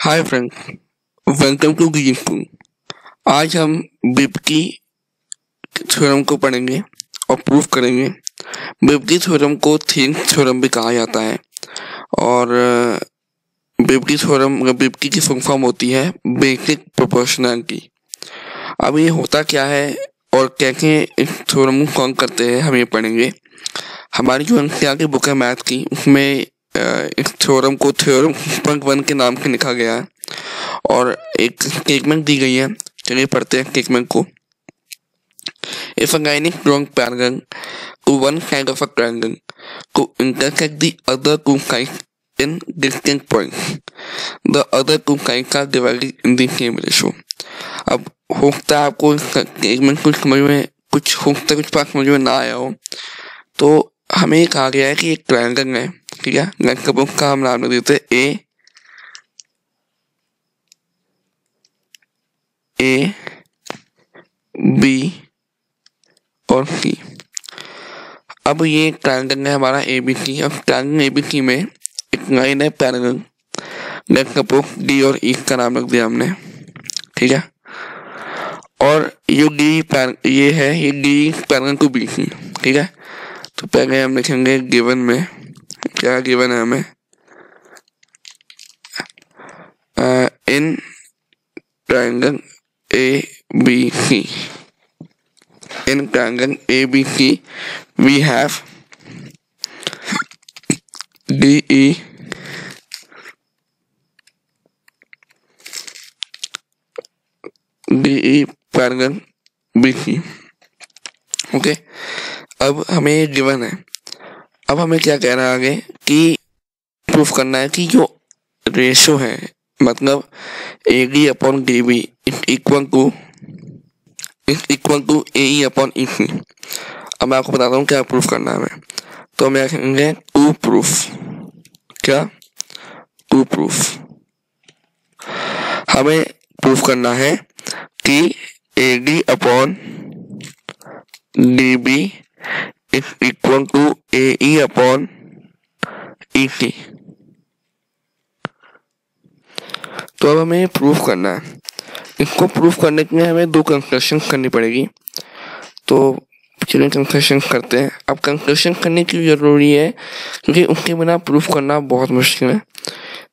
Hi friends welcome to गिजिंग school आज हम बिबकी थ्योरम को पढ़ेंगे और प्रूफ करेंगे। बिबकी थ्योरम को थिंक थ्योरम भी कहा जाता है। और बिबकी थ्योरम बिबकी की फुल फॉर्म होती है बेसिक प्रोपोर्शनैलिटी अब ये होता क्या है और कैसे इस थ्योरम को कौन करते हैं, हम ये पढ़ेंगे। हमारी जो एन की बुक है मैथ की, उसमें इस थ्योरम को, थ्योरम पंक वन के नाम से लिखा गया है और एक स्टेटमेंट दी गई है। चलिए पढ़ते हैं स्टेटमेंट को। If अगैनिक strong parallel to one side of a triangle to intersect the other two side in distinct point the other two side का divide in the same ratio अब हो सकता है आपको स्टेटमेंट कुछ समझ में, कुछ हो सकता है कुछ पास समझ में ना आया हो तो हमें कहा गया है कि एक ट्रैंगन है। ठीक है नेक्स्ट बुक का हम नाम देते ए ए, बी और सी। अब ये ट्रायंगल है हमारा ए बी सी अब ट्रायंगल ए बी सी में एक लाइन है पैरेलल नेक्स्ट बुक डी और ई का नाम रख दिया हमने। ठीक है? और ये डी पैर ये है, ये D parallel to B C ठीक है? तो पहले हम लिखेंगे गिवन में। क्या गिवन है हमें? In triangle A B C in triangle A B C we have D E D E parallel B C okay अब हमें ये गिवन है। अब हमें क्या कहना है आगे? कि प्रूफ करना है कि जो रेशो है मतलब A D upon D B equal to equal to A upon E C अब मैं आपको बताता हूँ क्या प्रूफ करना है हमें। तो हम कहेंगे टू प्रूफ क्या? टू प्रूफ हमें प्रूफ करना है कि A D upon D B equal to AE upon EC तो अब हमें प्रूफ करना है। इसको प्रूफ करने के लिए हमें दो कंस्ट्रक्शन करनी पड़ेगी। तो चलिए कंस्ट्रक्शन करते हैं। अब कंस्ट्रक्शन करने की ज़रूरी है, क्योंकि उसके बिना प्रूफ करना बहुत मुश्किल है।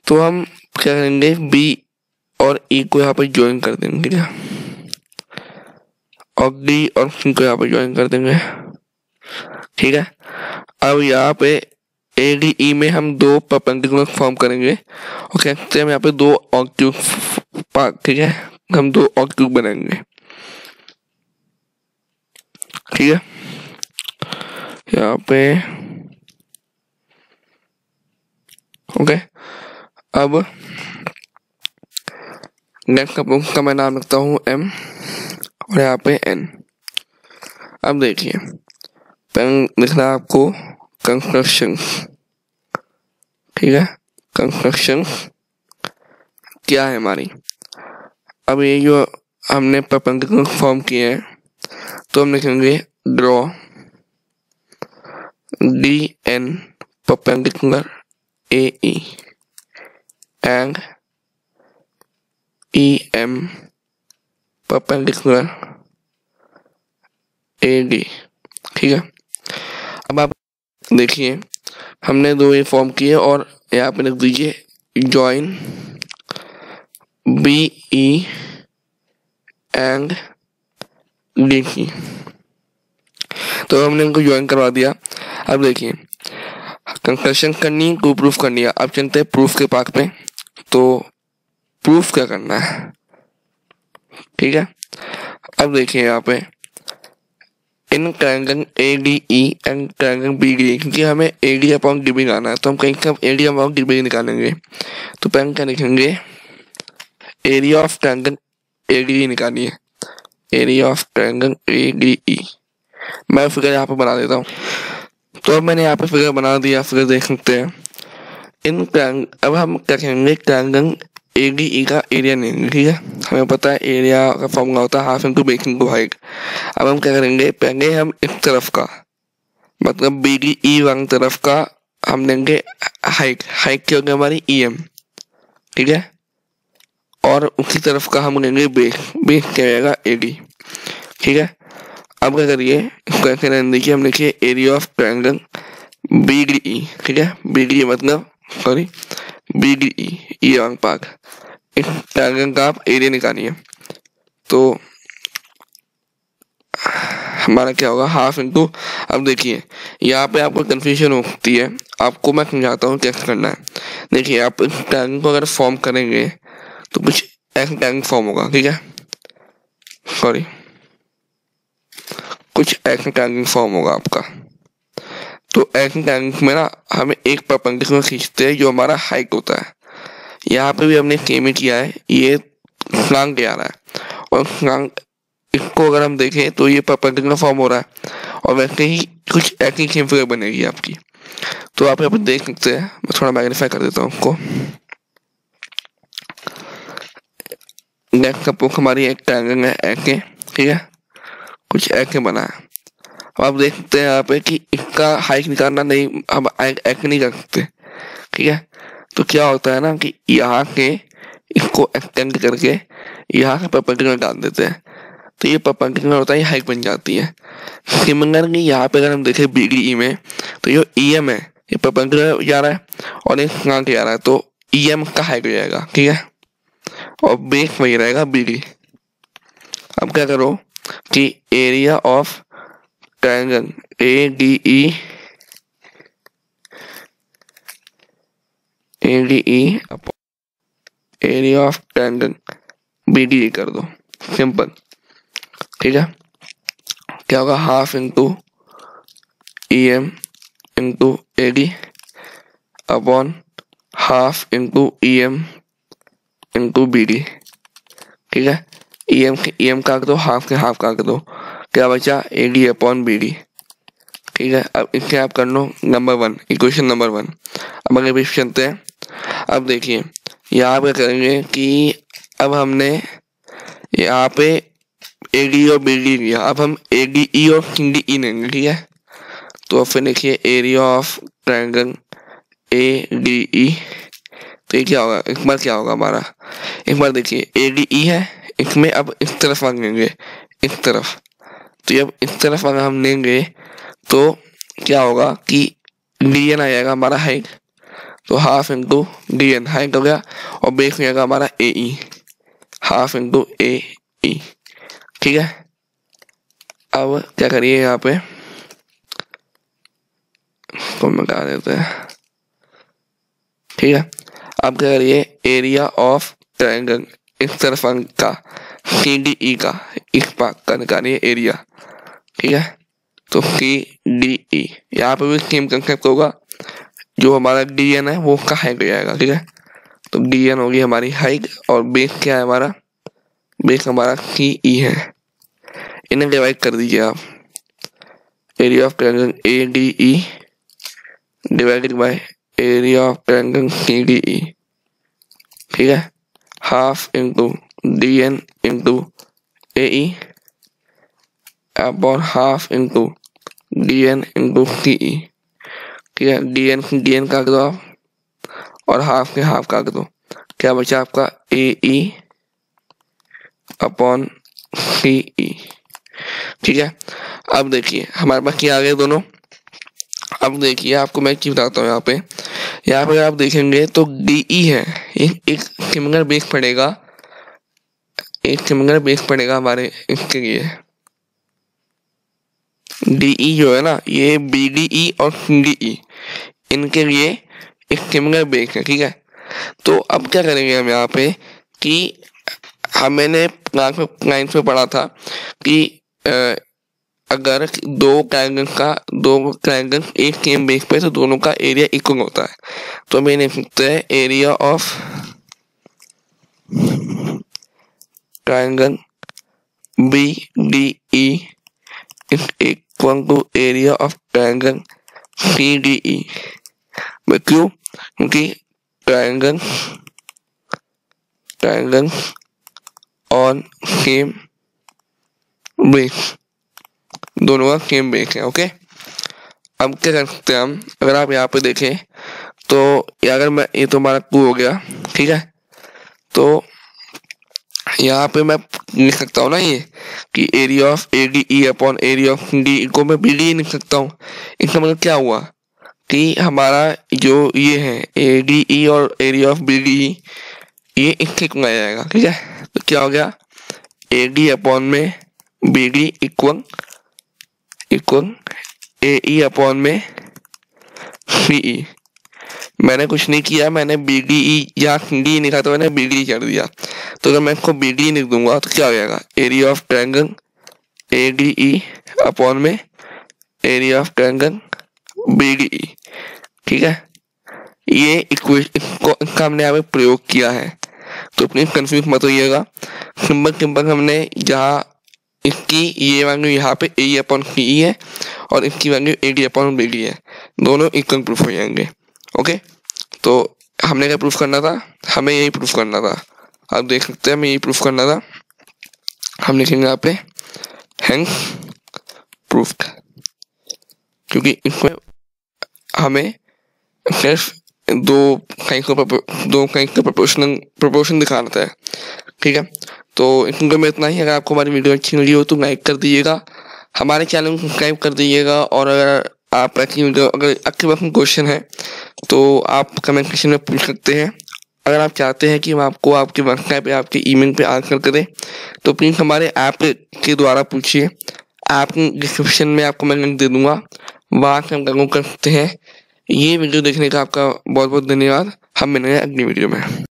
तो हम क्या करेंगे? बी और ई e को यहाँ पर ज्वाइन कर देंगे। और डी और सी को यहाँ पर ज्वाइन कर देंगे। ठीक है? अब यहाँ पे ए डी ई में हम दो परपेंडिकुलर फॉर्म करेंगे और कहते हैं यहाँ पे दो ऑक्ट्यूब ठीक है? हम दो ऑक्ट्यूब बनाएँगे। ठीक है? यहाँ पे ओके अब नेक्स्ट बुक का मैं नाम रखता हूँ एम और यहाँ पे एन अब देखिए पेन लिखना आपको कंस्ट्रक्शन ठीक है? कंस्ट्रक्शन क्या है हमारी? अब ये जो हमने परपेंडिकुलर फॉर्म किए हैं तो हम लिखेंगे draw D N perpendicular A and E M perpendicular A D ठीक है? अब आप देखिए, हमने दो ये फॉर्म किए और यहाँ पे लिख दीजिए join B E and D C तो हमने इनको ज्वाइन करवा दिया। अब देखिए कंस्ट्रक्शन करनी टू प्रूफ करनी है? अब चलते हैं प्रूफ के पाक पे तो प्रूफ क्या करना है? ठीक है? अब देखिए यहाँ पे। In triangle A D E and triangle B D क्योंकि हमें A D upon D B निकालना है तो हम कहीं कब A D upon D B निकालेंगे। तो पहले क्या लिखेंगे? Area of triangle A D E निकालिए। Area of triangle A D E मैं फिगर यहाँ पे बना देता हूँ। तो अब मैंने यहाँ पे फिगर बना दिया फिगर देख सकते हैं। इन अब हम क्या कहेंगे? ट्रायंगल ए डी ई का एरिया नहीं, ठीक है? हमें पता है एरिया का फॉर्मूला होता है हाफ़ इंटू बेकिंग टू हाइट अब हम क्या करेंगे? पहले हम इस तरफ़ का मतलब बी डी ई वाली तरफ़ का हम लेंगे हाइट हाइट क्या होगी हमारी? ई एम ठीक है? और उसी तरफ़ का हम लेंगे बेस बेस क्या रहेगा ए डी ठीक है? अब क्या करिए? इसको ऐसे रहने देखिए हम लिखिए area of triangle B D E ठीक है? बी डी मतलब सॉरी बी डी ई ये अंग पाक। इस ट्रायंगल का आप एरिया निकालिए। तो हमारा क्या होगा? हाफ़ इंटू अब देखिए, यहाँ पे आपको कंफ्यूजन होती है। आपको मैं समझाता हूँ कैसे करना है। देखिए, आप इस ट्रायंगल को अगर फॉर्म करेंगे तो कुछ ऐसा ट्रायंगल फॉर्म होगा, ठीक है? सॉरी कुछ ऐसा ट्रायंगल फॉर्म होगा आपका। तो ऐसे ट्रायंगल में ना हमें एक परपेंडिकुलर खींचते हैं जो हमारा हाइट होता है। यहाँ पे भी हमने ही किया है, ये स्लांग आ रहा है। और स्लांग इसको अगर हम देखें तो ये परपेंडिकुलर फॉर्म हो रहा है। और वैसे ही कुछ ऐसी सेम फिगर बनेगी आपकी। तो आप यहाँ पर देख सकते हैं, मैं थोड़ा मैग्नीफाई कर देता हूँ आपको। नेक्स्ट सपोज़ हमारी एक ट्रायंगल है ऐसे ठीक है? कुछ ऐसे बना है। अब आप देख सकते हैं यहाँ पे कि इसका हाइक निकालना नहीं हम ऐसे नहीं कर सकते। ठीक है? तो क्या होता है ना कि यहाँ के इसको एक्सटेंड करके यहाँ से परपेंडिकुलर डाल देते हैं। तो ये परपेंडिकुलर होता है हाइट बन जाती है। सिमिलरली यहाँ पे अगर हम देखें बी ई में तो ये ई एम है। ये परपेंडिकुलर जा रहा है और एक यहाँ के जा रहा है। तो ई एम का हाइक हो जाएगा, ठीक है? और बेस वही रहेगा बी अब क्या करो कि area of triangle A D E A D E area of triangle B D कर दो. सिंपल ठीक है? क्या होगा? Half into E M into A D upon half into E M into B D ठीक है? ई एम ई एम काट दो हाफ़ के हाफ़ काट दो. क्या बचा? A D upon B D ठीक है? अब इससे आप कर लो number one equation number one अब अगर भी चलते हैं। अब देखिए, यहाँ पे करेंगे कि अब हमने यहाँ पे ए डी और बी डी लिया। अब हम ए डी ई और सी डी ई लेंगे, ठीक है? तो फिर देखिए area of triangle A D E तो ये क्या होगा? एक बार क्या होगा हमारा? एक बार देखिए ए डी ई है। इसमें अब इस तरफ़ मांगेंगे इस तरफ़। तो जब इस तरफ़ अगर हम लेंगे तो क्या होगा कि डी एन आ जाएगा हमारा हाइट तो half into D N height हो गया, और बेस हो जाएगा हमारा ए ई हाफ़ इंटू ए ई ठीक है? अब क्या करिए यहाँ पे? तो मिटा देते हैं। ठीक है? अब क्या करिए? एरिया ऑफ़ ट्रायंगल इस तरफ़ का सी डी ई का, इस पाक का निकालिए एरिया ठीक है? तो सी डी ई यहाँ पे भी सेम कंसेप्ट होगा। जो हमारा डी एन है, वो उसका हाइट हो जाएगा ठीक है? तो डी एन होगी हमारी हाइट और बेस क्या है हमारा? बेस हमारा सी ई है। इन्हें डिवाइड कर दीजिए आप। Area of triangle A D E divided by area of triangle C D E ठीक है? Half into D N into A E upon half into D N D N काट दो आप, और हाफ़ के हाफ़ काट दो। क्या बचा आपका? ए ई अपॉन सी ई ठीक है? अब देखिए, हमारे पास क्या आ गए दोनों? अब देखिए आपको मैं क्या बताता हूँ यहाँ पे। यहाँ पे आप देखेंगे तो डी ई है। एक एक सिमिलर बेस पड़ेगा। एक सिमिलर बेस पड़ेगा हमारे इसके लिए। डी ई जो है ना, ये बी डी ई और डी ई इनके लिए एक सिमिलर बेस है, ठीक है? तो अब क्या करेंगे हम यहाँ पे कि हम मैंने में पढ़ा था कि अगर दो ट्रायंगल का, दो ट्रायंगल एक सेम बेस पे तो दोनों का एरिया इक्वल होता है। तो हमें लिख सकते हैं area of triangle B D E is equal to area of triangle C D E क्यों? क्योंकि triangle triangle on same base दोनों का सेम बेस है ओके अब क्या कर सकते हैं हम? अगर आप यहाँ पे देखें तो अगर मैं, ये तो हमारा टू हो गया, ठीक है? तो यहाँ पे मैं लिख सकता हूँ ना ये, कि area of A D E upon area of D को मैं बी डी लिख सकता हूँ। इसका मतलब क्या हुआ? कि हमारा जो ये है ए डी ई और एरिया ऑफ़ बी डी ये इससे आ जाएगा, ठीक है? तो क्या हो गया? ए डी अपॉन में B D equal equal A E upon में सी ई मैंने कुछ नहीं किया, मैंने बी डी ई या डी लिखा तो मैंने बी डी कर दिया। तो अगर मैं इसको बी डी लिख दूँगा तो क्या हो जाएगा? Area of triangle A D E upon में area of triangle B D E ठीक है? ये इक्वेशन इसका हमने यहाँ पे प्रयोग किया है। तो प्लीज़ कंफ्यूज मत होइएगा। सिंपल सिंपल हमने जहाँ इसकी ये वैल्यू यहाँ पे ए अपॉन सी है और इसकी value A D upon B D है। दोनों इक्वल प्रूफ हो जाएँगे। ओके तो हमने क्या प्रूफ करना था? हमें यही प्रूफ करना था। आप देख सकते हैं, हमें यही प्रूफ करना था। हम लिखेंगे यहाँ पे हैंस प्रूफ क्योंकि इसमें हमें सिर्फ़ दो कहीं दो कहीं का प्रोपोर्शनल प्रोपोर्शन दिखाना था। ठीक है? तो इसमें में इतना ही, अगर आपको हमारी वीडियो अच्छी लगी हो तो लाइक कर दीजिएगा। हमारे चैनल को सब्सक्राइब कर दीजिएगा और अगर आप ऐसी वीडियो अगर आपके पास क्वेश्चन है तो आप कमेंट सेक्शन में पूछ सकते हैं। अगर आप चाहते हैं कि हम आपको आपके व्हाट्सएप या आपके ईमेल पे आंसर करें तो प्लीज़ हमारे ऐप के द्वारा पूछिए। ऐप डिस्क्रिप्शन में आपको मैं लिंक दे दूँगा। वहाँ से हम डाउनलोड कर सकते हैं। ये वीडियो देखने का आपका बहुत बहुत धन्यवाद। हम मिलेंगे अगली वीडियो में।